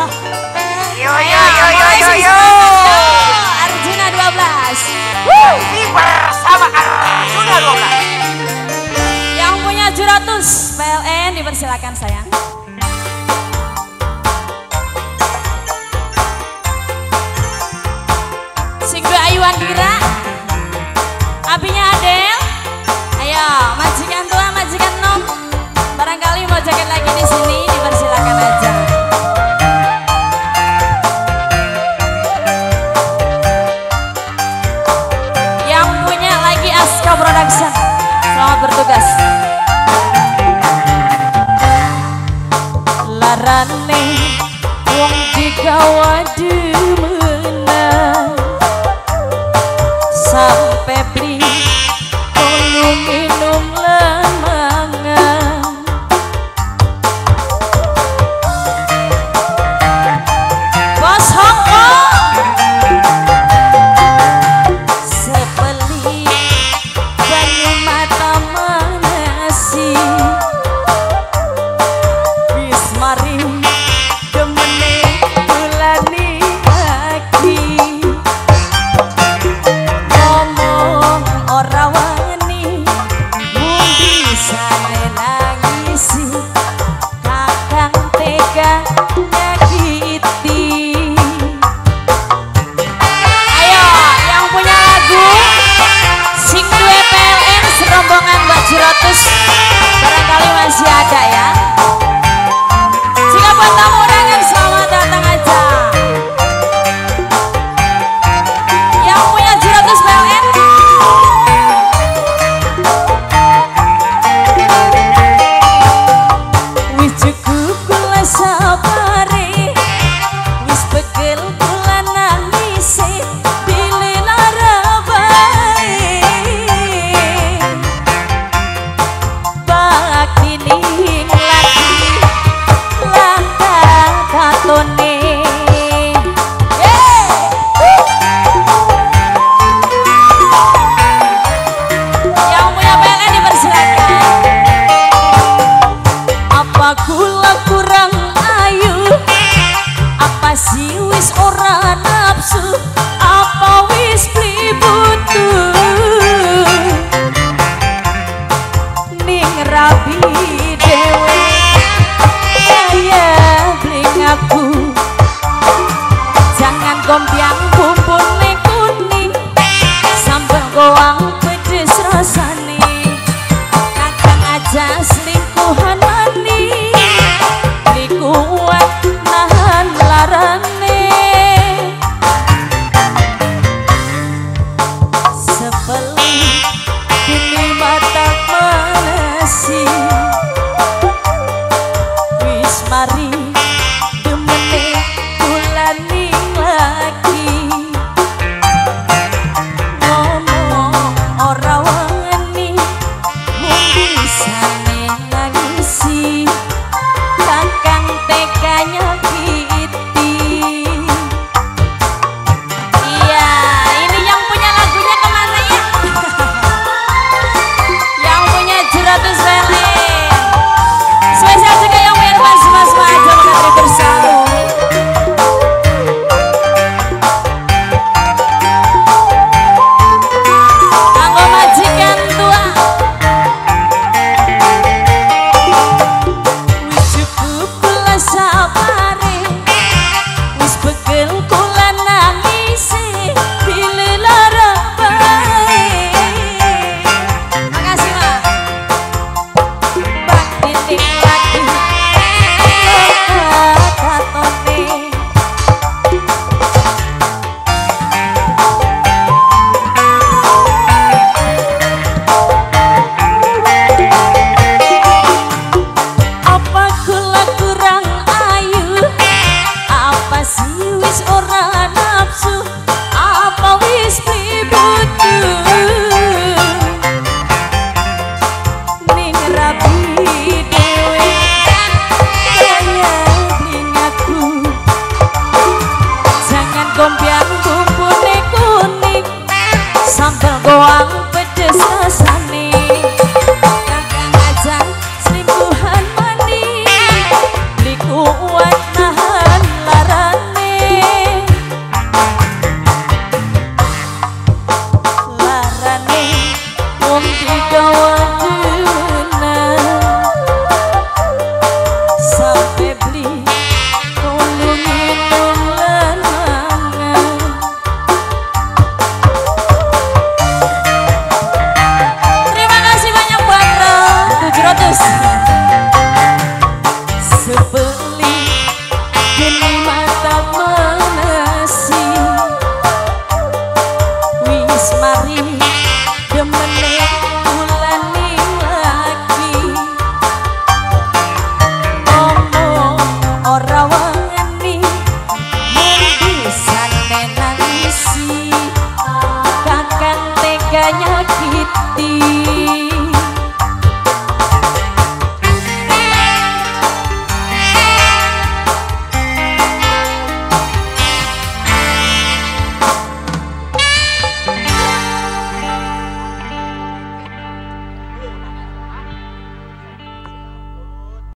Yo yo yo yo yo yo. Arjuna 12. Ini bersama Arjuna 12. Yang punya juratus PLN dipersilakan sayang. Wong digawa demen